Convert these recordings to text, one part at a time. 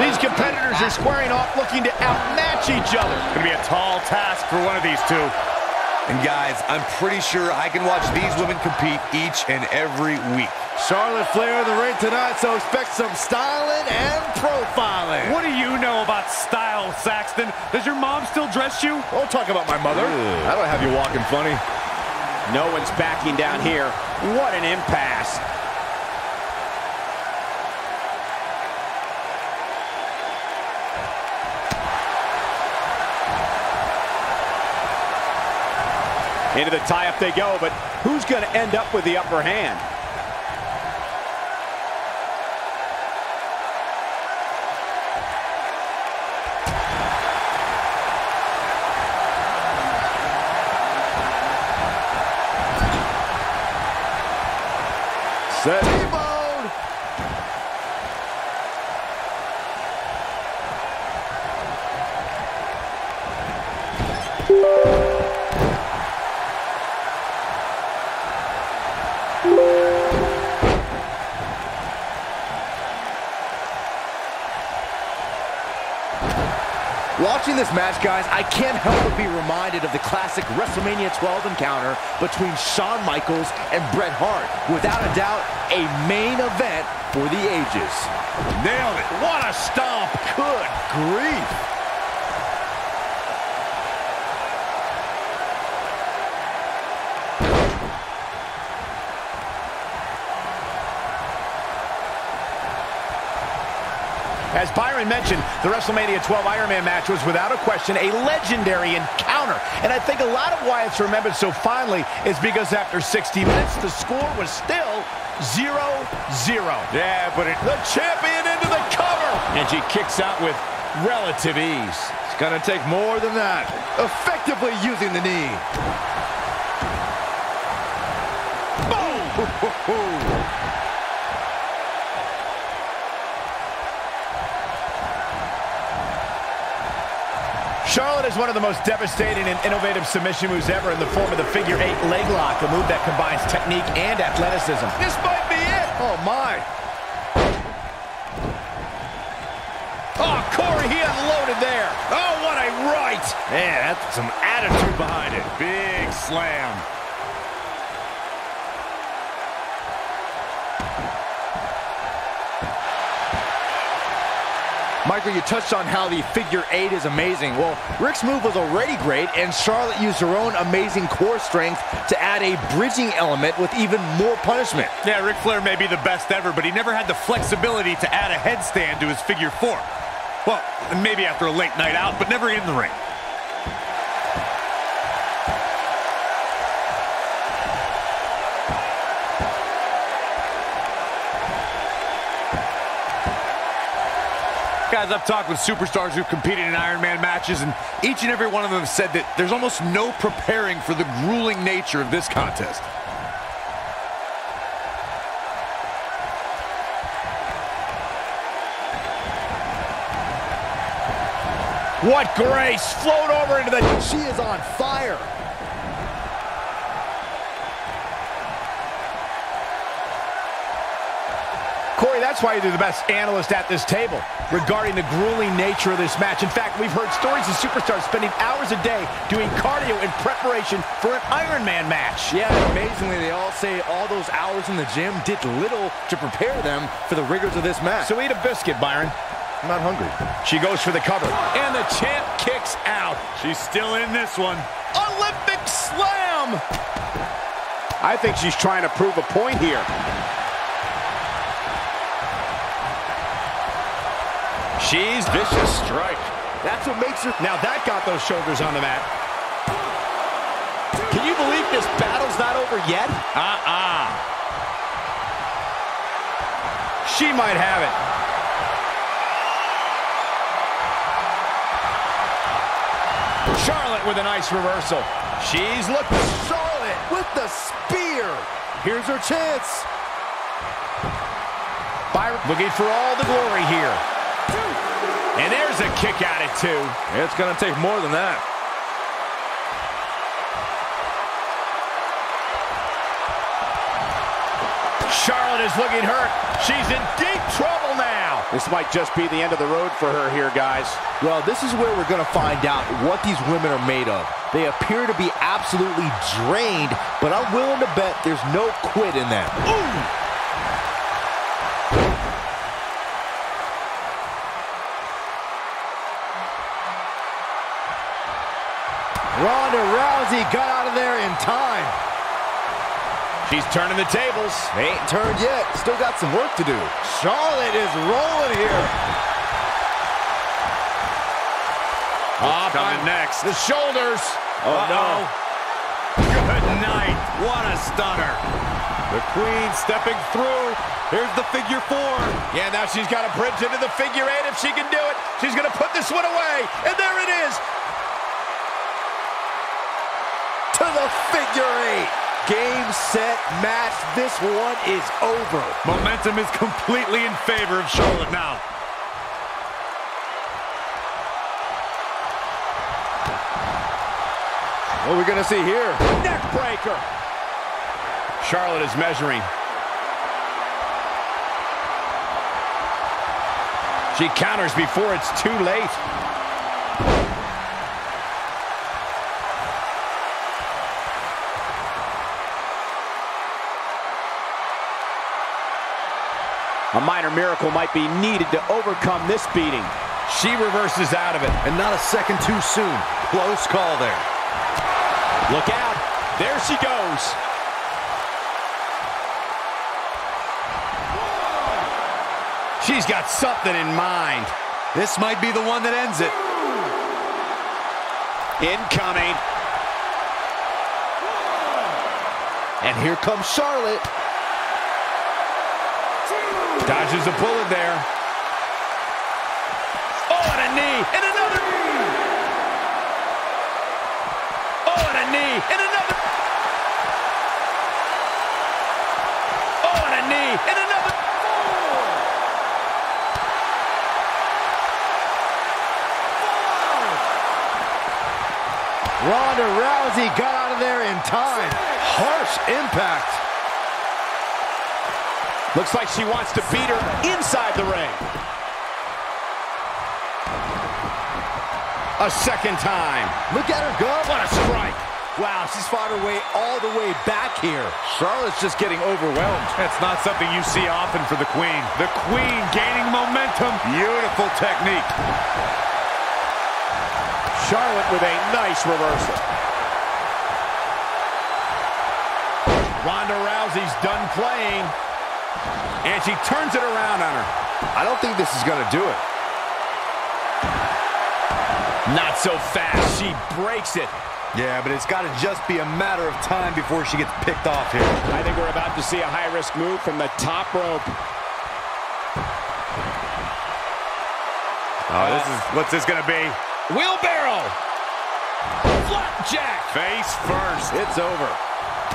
These competitors are squaring off looking to outmatch each other. It's going to be a tall task for one of these two. And guys, I'm pretty sure I can watch these women compete each and every week. Charlotte Flair in the ring tonight, so expect some styling and profiling. What do you know about style, Saxton? Does your mom still dress you? Don't talk about my mother. I don't have you walking funny. No one's backing down here. What an impasse. Into the tie-up they go, but who's going to end up with the upper hand? Set. Match, guys, I can't help but be reminded of the classic WrestleMania 12 encounter between Shawn Michaels and Bret Hart. Without a doubt, a main event for the ages. Nailed it. What a stomp. Good grief. As Byron mentioned, the WrestleMania 12 Iron Man match was without a question a legendary encounter. And I think a lot of why it's remembered so fondly is because after 60 minutes, the score was still 0-0. Yeah, but it... The champion into the cover. And she kicks out with relative ease. It's going to take more than that. Effectively using the knee. Boom! Charlotte is one of the most devastating and innovative submission moves ever in the form of the figure eight leg lock, a move that combines technique and athleticism. This might be it. Oh, my. Oh, Corey, he unloaded there. Oh, what a right. Man, that's some attitude behind it. Big slam. Michael, you touched on how the figure eight is amazing. Well, Ric's move was already great, and Charlotte used her own amazing core strength to add a bridging element with even more punishment. Yeah, Ric Flair may be the best ever, but he never had the flexibility to add a headstand to his figure four. Well, maybe after a late night out, but never in the ring. Guys, I've talked with superstars who've competed in Iron Man matches, and each and every one of them said that there's almost no preparing for the grueling nature of this contest. What grace! Float over into the... She is on fire. That's why you're the best analyst at this table regarding the grueling nature of this match. In fact, we've heard stories of superstars spending hours a day doing cardio in preparation for an Iron Man match. Yeah, amazingly, they all say all those hours in the gym did little to prepare them for the rigors of this match. So eat a biscuit, Byron. I'm not hungry. She goes for the cover. And the champ kicks out. She's still in this one. Olympic slam! I think she's trying to prove a point here. She's vicious strike. That's what makes her... Now that got those shoulders on the mat. Can you believe this battle's not over yet? Uh-uh. She might have it. Charlotte with a nice reversal. She's looking Charlotte with the spear. Here's her chance. Byron looking for all the glory here. And there's a kick at it, too. It's going to take more than that. Charlotte is looking hurt. She's in deep trouble now. This might just be the end of the road for her here, guys. Well, this is where we're going to find out what these women are made of. They appear to be absolutely drained, but I'm willing to bet there's no quit in them. Ooh! Ronda Rousey got out of there in time. She's turning the tables. They ain't turned yet. Still got some work to do. Charlotte is rolling here. What's coming next? The shoulders. Oh, uh -oh. no. Good night. What a stunner. The queen stepping through. Here's the figure four. Yeah, now she's got a bridge into the figure eight if she can do it. She's going to put this one away. And there it is. To the eight. Game, set, match. This one is over. Momentum is completely in favor of Charlotte now. What are we going to see here? Neck breaker. Charlotte is measuring. She counters before it's too late. A minor miracle might be needed to overcome this beating. She reverses out of it. And not a second too soon. Close call there. Look out. There she goes. She's got something in mind. This might be the one that ends it. Incoming. And here comes Charlotte. Dodges a bullet there. Oh, and a knee, and another. Oh, and a knee, and another. Oh, and a knee, and another. Ronda Rousey got out of there in time. Harsh impact. Looks like she wants to beat her inside the ring. A second time. Look at her go. What a strike. Wow, she's fought her way all the way back here. Charlotte's just getting overwhelmed. That's not something you see often for the Queen. The Queen gaining momentum. Beautiful technique. Charlotte with a nice reversal. Ronda Rousey's done playing. And she turns it around on her. I don't think this is going to do it. Not so fast. She breaks it. Yeah, but it's got to just be a matter of time before she gets picked off here. I think we're about to see a high-risk move from the top rope. Oh, this is what's this going to be? Wheelbarrow. Flapjack. Face first. It's over.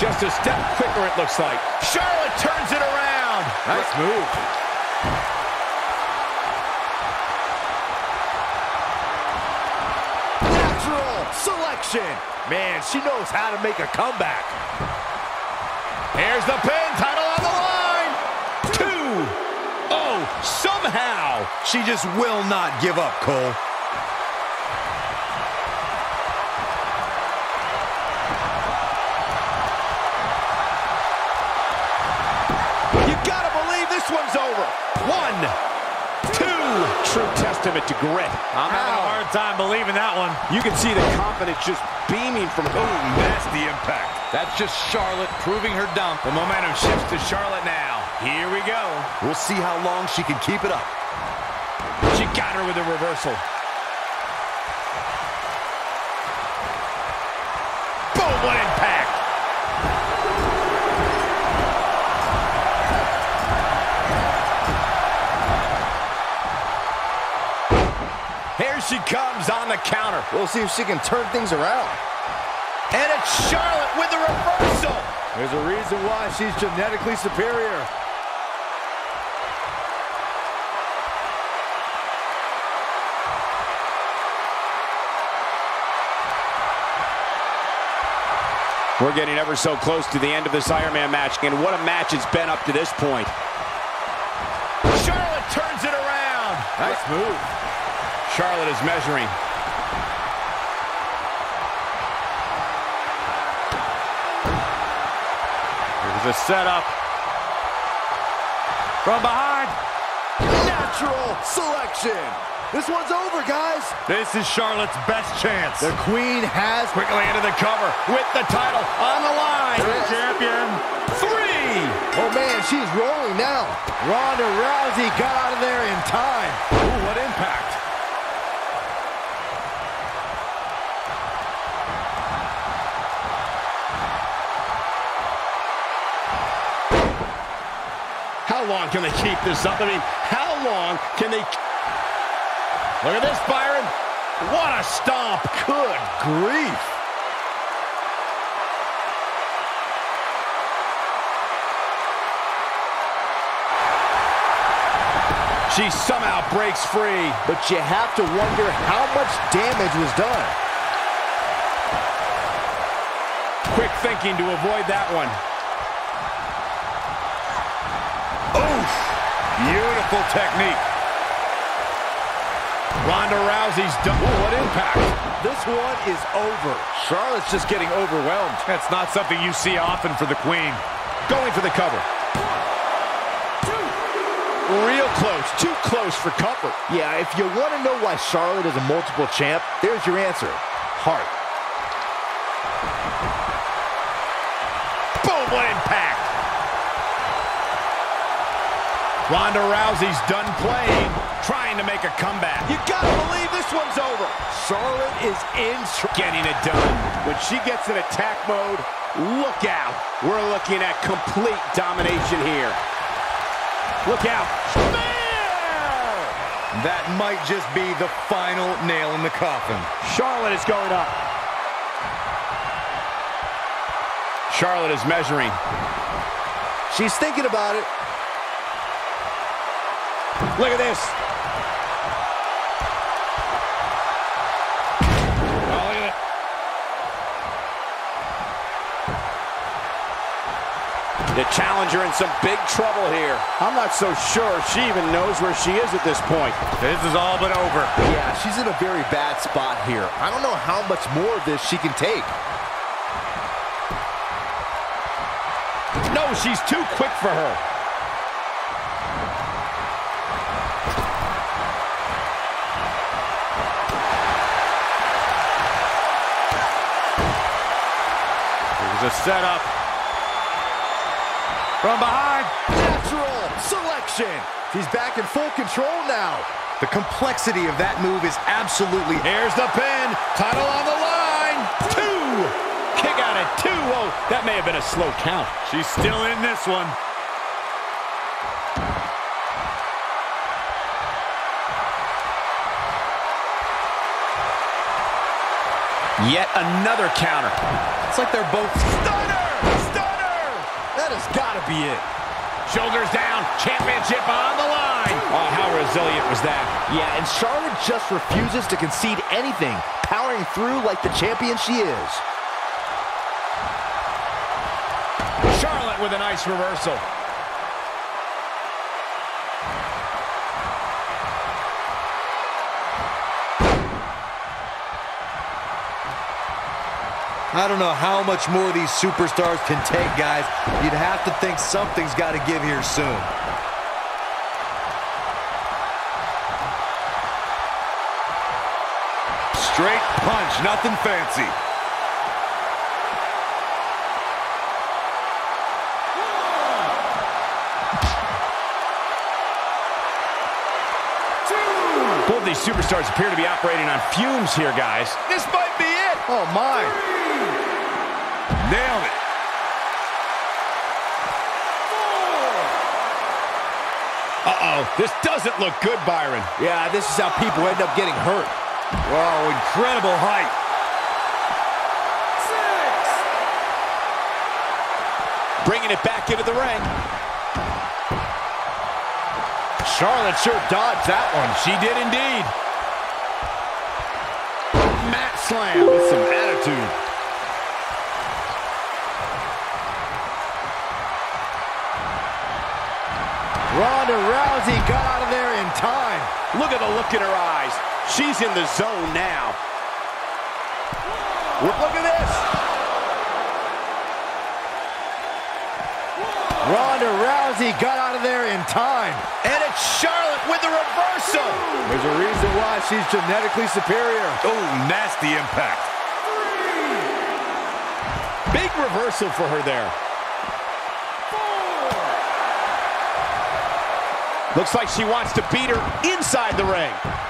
Just a step quicker, it looks like. Charlotte turns it around. Nice move. Natural selection. Man, she knows how to make a comeback. Here's the pin. Title on the line. Two. Oh, somehow. She just will not give up, Cole. One, two. True testament to grit. I'm having a hard time believing that one. You can see the confidence just beaming from her. Ooh, nasty impact. That's just Charlotte proving her dump. The momentum shifts to Charlotte now. Here we go. We'll see how long she can keep it up. She got her with a reversal. Boom, what the. We'll see if she can turn things around. And it's Charlotte with the reversal. There's a reason why she's genetically superior. We're getting ever so close to the end of this Iron Man match, and what a match it's been up to this point. Charlotte turns it around. Nice move. Charlotte is measuring. Here's a setup. From behind. Natural selection. This one's over, guys. This is Charlotte's best chance. The queen has... Quickly into the cover with the title on the line. champion. Three. Oh, man, she's rolling now. Ronda Rousey got out of there in time. Ooh, what impact. Long can they keep this up? I mean, how long can they... Look at this, Byron. What a stomp. Good grief. She somehow breaks free. But you have to wonder how much damage was done. Quick thinking to avoid that one. Oof. Beautiful technique. Ronda Rousey's done. Ooh, what impact. This one is over. Charlotte's just getting overwhelmed. That's not something you see often for the queen. Going for the cover. Real close. Too close for comfort. Yeah, if you want to know why Charlotte is a multiple champ, there's your answer. Heart. Boom, what impact. Ronda Rousey's done playing, trying to make a comeback. You gotta believe this one's over. Charlotte is in, getting it done. When she gets in attack mode, look out. We're looking at complete domination here. Look out. That might just be the final nail in the coffin. Charlotte is going up. Charlotte is measuring. She's thinking about it. Look at this. Oh, look at. The challenger in some big trouble here. I'm not so sure she even knows where she is at this point. This is all but over. Yeah, she's in a very bad spot here. I don't know how much more of this she can take. No, she's too quick for her. A setup. From behind. Natural selection. She's back in full control now. The complexity of that move is absolutely... Here's the pin. Title on the line. Two. Kick out at two. Whoa, that may have been a slow count. She's still in this one. Yet another counter. It's like they're both... Stunner! Stunner! That has got to be it. Shoulders down. Championship on the line. Oh, how resilient was that? Yeah, and Charlotte just refuses to concede anything, powering through like the champion she is. Charlotte with a nice reversal. I don't know how much more these superstars can take, guys. You'd have to think something's got to give here soon. Straight punch, nothing fancy. Both these superstars appear to be operating on fumes here, guys. This might be it. Oh, my. Nailed it. Uh-oh, this doesn't look good, Byron. Yeah, this is how people end up getting hurt. Whoa, incredible height. Bringing it back into the ring. Charlotte sure dodged that one. She did indeed. Mat slam Ronda Rousey got out of there in time. Look at the look in her eyes. She's in the zone now. Look at this. Ronda Rousey got out of there in time. And it's Charlotte with the reversal. There's a reason why she's genetically superior. Oh, nasty impact. Big reversal for her there. Looks like she wants to beat her inside the ring.